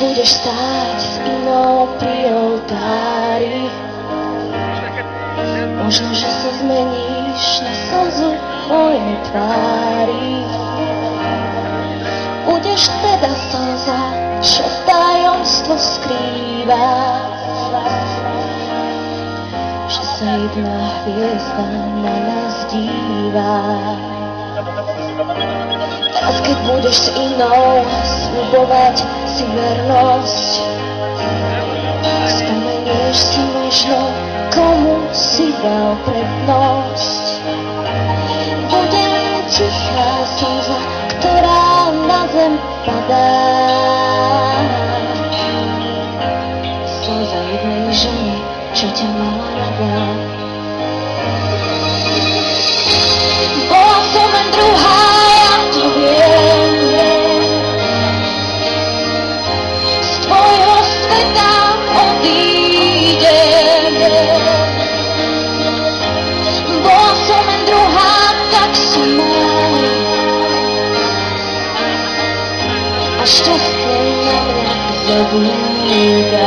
budeš stáť s inou pri oltári, možno, že sa zmeníš na slzu mojej tvári. Budeš teda slza, čo tajomstvo skrýva, že sa jedna hviezda na nás dívá. Teraz keď budeš s inou slubovať si vernosť, spomenieš si možno, komu si dal prednosť. Budem tichá slza, ktorá na zem padá. Slza jednej ženy, čo ťa mala rada. Bola som len druhá, A šťastie na mňa zabúdaj.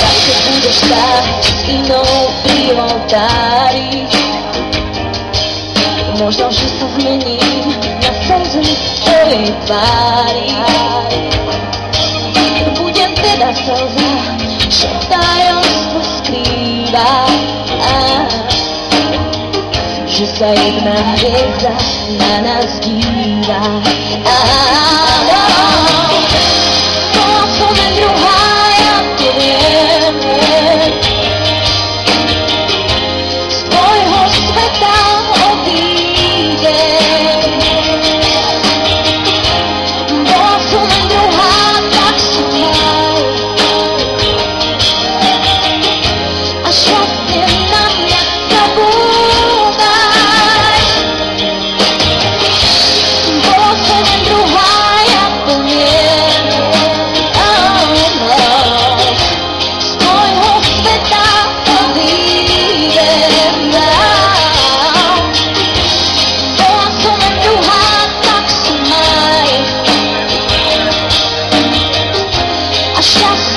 Raz keď budeš stáť s inou pri možno, že sa zmením na slzu tvojej tvári. Budem teda slza, čo tajomstvo skrýva. Že sa jedna hviezda na nás díva. Bola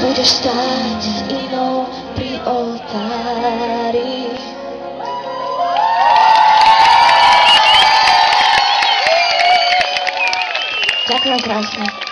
budeš stáť s inou pri oltári. Ďakujem krásne.